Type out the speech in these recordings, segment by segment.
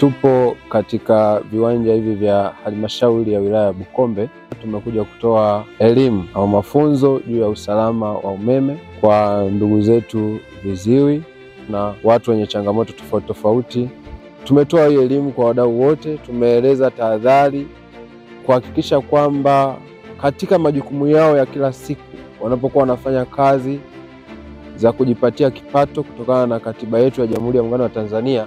Tupo katika viwanja hivi vya halmashauri ya wilaya ya Bukombe. Tumekuja kutoa elimu au mafunzo juu ya usalama wa umeme kwa ndugu zetu viziwi na watu wenye changamoto tofauti tofauti. Tumetoa hii elimu kwa wadau wote, tumeeleza tahadhari kuhakikisha kwamba katika majukumu yao ya kila siku wanapokuwa wanafanya kazi za kujipatia kipato kutokana na katiba yetu ya Jamhuri ya Muungano wa Tanzania,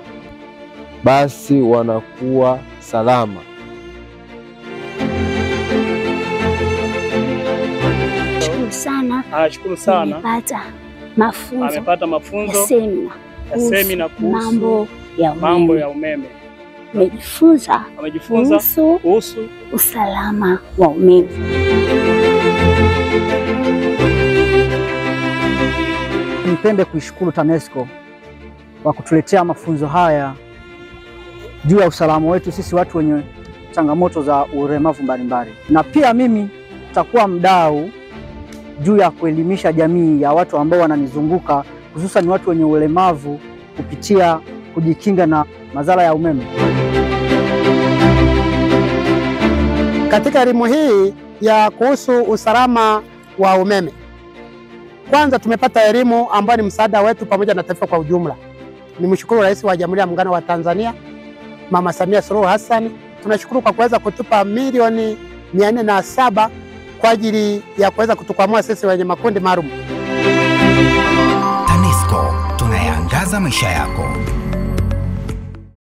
basi wanakuwa salama. Shukuru sana, Anashukuru sana, Amepata mafunzo amepata ya mafunzo semina ya semina kuhusu mambo ya mambo umeme. ya umeme. Amejifunza. Amejifunza kuhusu usalama wa umeme. Nipende kuishukuru TANESCO kwa kutuletea mafunzo haya juu ya usalama wetu sisi watu wenye changamoto za ulemavu mbalimbali, na pia mimi nitakuwa mdau juu ya kuelimisha jamii ya watu ambao wananizunguka hususan watu wenye ulemavu kupitia kujikinga na madhara ya umeme. Katika elimu hii ya kuhusu usalama wa umeme, kwanza tumepata elimu ambayo ni msaada wetu pamoja na taifa kwa ujumla. Nimshukuru Rais wa Jamhuri ya Muungano wa Tanzania Mama Samia Suluhu Hassan, tunashukuru kwa kuweza kutupa milioni mia nne na saba kwa ajili ya kuweza kutukwamua sisi wenye makundi maalum. TANESCO tunayaangaza maisha yako.